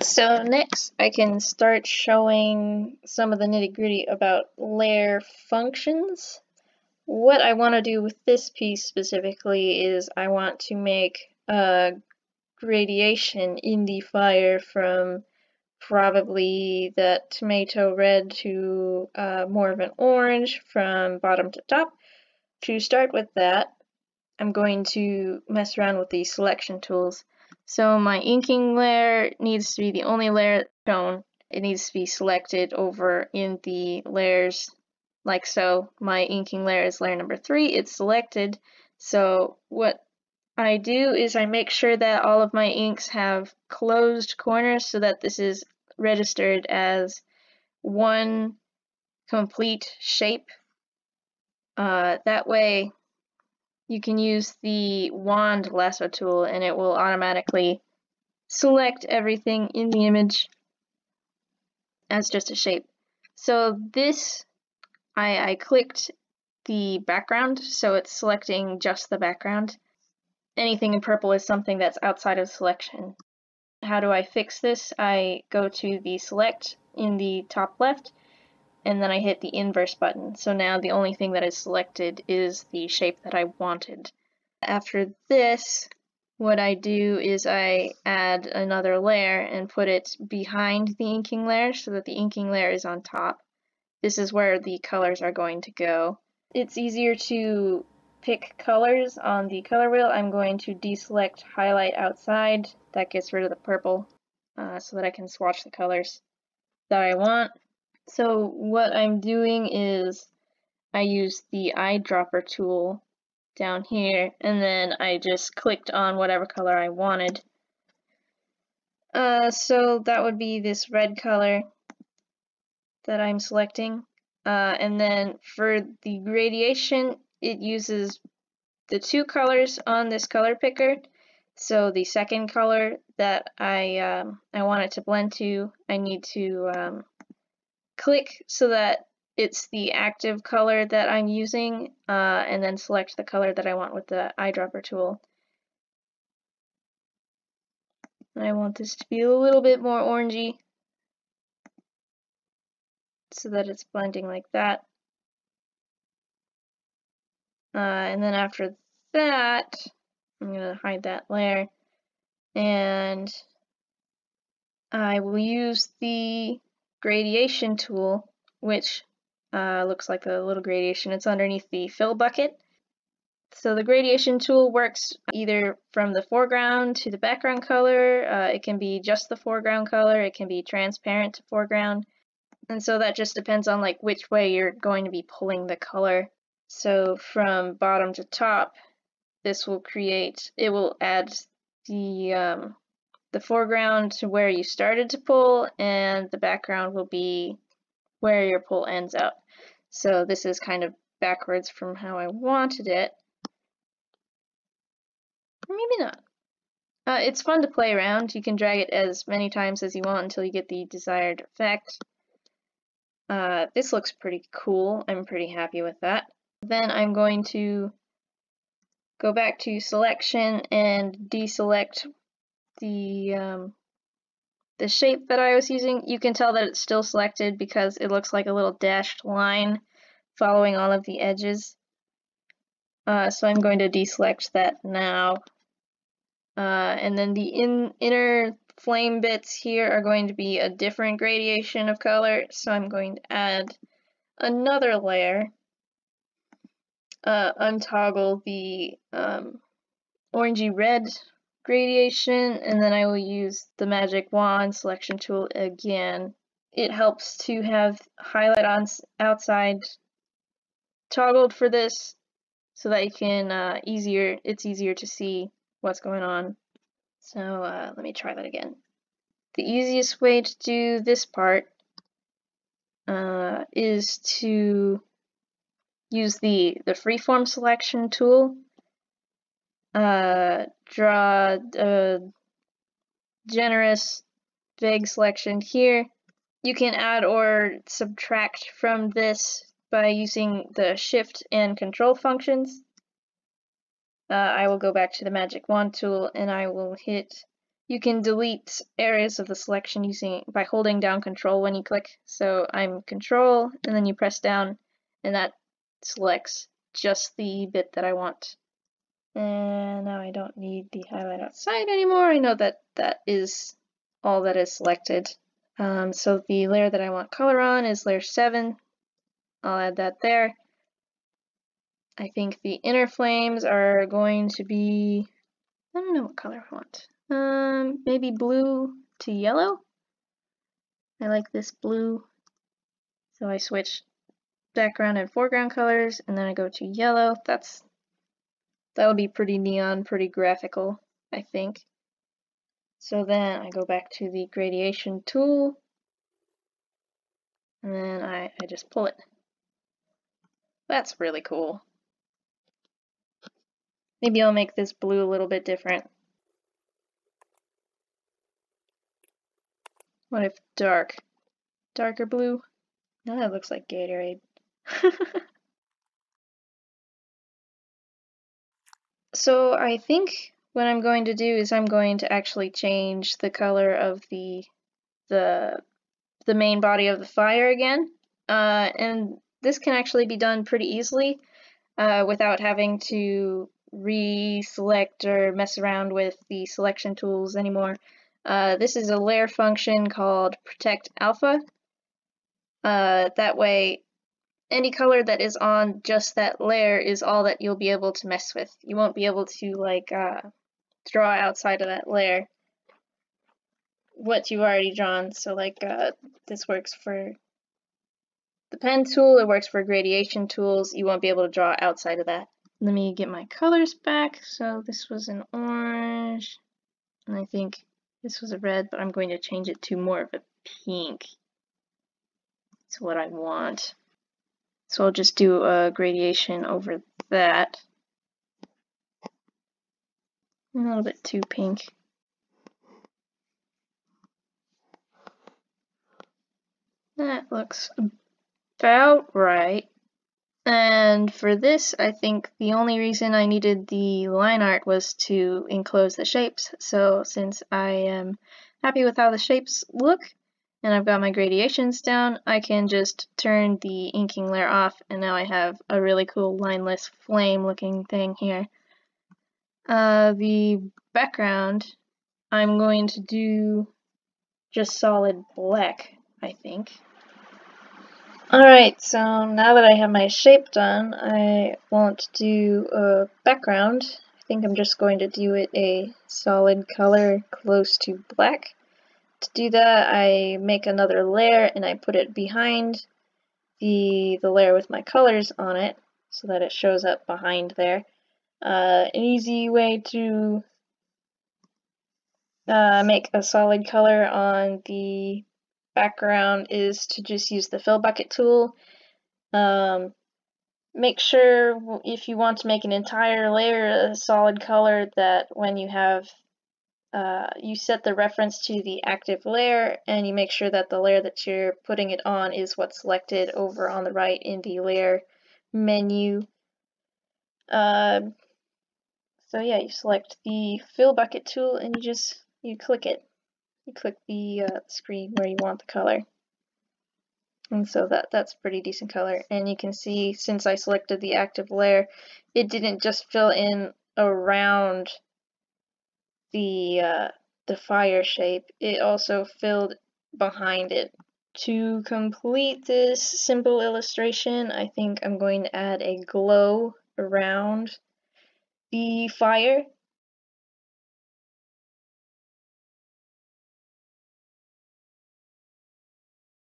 So next I can start showing some of the nitty gritty about layer functions. What I want to do with this piece specifically is I want to make a gradation in the fire from probably that tomato red to uh, more of an orange from bottom to top. To start with that, I'm going to mess around with the selection tools. So my inking layer needs to be the only layer shown. It needs to be selected over in the layers like so. My inking layer is layer number three. It's selected. So what I do is I make sure that all of my inks have closed corners so that this is registered as one complete shape. Uh, that way you can use the wand lasso tool and it will automatically select everything in the image as just a shape. So this, I, I clicked the background, so it's selecting just the background. Anything in purple is something that's outside of selection. How do I fix this? I go to the select in the top left and then I hit the inverse button. So now the only thing that is selected is the shape that I wanted. After this, what I do is I add another layer and put it behind the inking layer so that the inking layer is on top. This is where the colors are going to go. It's easier to pick colors on the color wheel. I'm going to deselect highlight outside. That gets rid of the purple uh, so that I can swatch the colors that I want. So what I'm doing is I use the eyedropper tool down here and then I just clicked on whatever color I wanted. Uh, so that would be this red color that I'm selecting. Uh, and then for the gradation, it uses the two colors on this color picker. So the second color that I um, I want it to blend to, I need to um, click so that it's the active color that I'm using uh, and then select the color that I want with the eyedropper tool. I want this to be a little bit more orangey so that it's blending like that. Uh, and then after that, I'm going to hide that layer and I will use the gradation tool, which uh, looks like a little gradation. It's underneath the fill bucket. So the gradation tool works either from the foreground to the background color. Uh, it can be just the foreground color. It can be transparent to foreground. And so that just depends on like which way you're going to be pulling the color. So from bottom to top, this will create, it will add the um, the foreground to where you started to pull and the background will be where your pull ends up. So this is kind of backwards from how I wanted it. Maybe not. Uh, it's fun to play around. You can drag it as many times as you want until you get the desired effect. Uh, this looks pretty cool. I'm pretty happy with that. Then I'm going to go back to selection and deselect the um, the shape that I was using, you can tell that it's still selected because it looks like a little dashed line following all of the edges. Uh, so I'm going to deselect that now. Uh, and then the in inner flame bits here are going to be a different gradation of color, so I'm going to add another layer, uh, untoggle the um, orangey red gradation and then I will use the magic wand selection tool again. It helps to have highlight on outside toggled for this so that you can uh, easier it's easier to see what's going on. So uh, let me try that again. The easiest way to do this part uh, is to use the the freeform selection tool uh, draw a generous big selection here. You can add or subtract from this by using the shift and control functions. Uh, I will go back to the magic wand tool and I will hit you can delete areas of the selection using by holding down control when you click. So I'm control and then you press down and that selects just the bit that I want. And now I don't need the highlight outside anymore. I know that that is all that is selected. Um, so the layer that I want color on is layer 7. I'll add that there. I think the inner flames are going to be, I don't know what color I want. Um, maybe blue to yellow. I like this blue. So I switch background and foreground colors and then I go to yellow. That's that'll be pretty neon, pretty graphical, I think. So then I go back to the gradation tool and then I, I just pull it. That's really cool. Maybe I'll make this blue a little bit different. What if dark? Darker blue? Now that looks like Gatorade. so I think what I'm going to do is I'm going to actually change the color of the the the main body of the fire again. Uh, and this can actually be done pretty easily uh, without having to reselect or mess around with the selection tools anymore. Uh, this is a layer function called protect alpha. Uh, that way, any color that is on just that layer is all that you'll be able to mess with. You won't be able to like uh, draw outside of that layer what you've already drawn. So like uh, this works for the pen tool, it works for gradation tools. You won't be able to draw outside of that. Let me get my colors back. So this was an orange, and I think this was a red, but I'm going to change it to more of a pink. It's what I want. So I'll just do a gradation over that. A little bit too pink. That looks about right. And for this, I think the only reason I needed the line art was to enclose the shapes. So since I am happy with how the shapes look, and I've got my gradations down, I can just turn the inking layer off, and now I have a really cool lineless flame looking thing here. Uh, the background, I'm going to do just solid black, I think. Alright, so now that I have my shape done, I want to do a background. I think I'm just going to do it a solid color close to black. To do that, I make another layer and I put it behind the, the layer with my colors on it so that it shows up behind there. Uh, an easy way to uh, make a solid color on the background is to just use the fill bucket tool. Um, make sure if you want to make an entire layer a solid color that when you have uh, you set the reference to the active layer and you make sure that the layer that you're putting it on is what's selected over on the right in the layer menu. Uh, so yeah, you select the fill bucket tool and you just you click it you click the uh, screen where you want the color. And so that that's pretty decent color. And you can see since I selected the active layer, it didn't just fill in around the uh, the fire shape. It also filled behind it. To complete this simple illustration, I think I'm going to add a glow around the fire